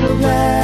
little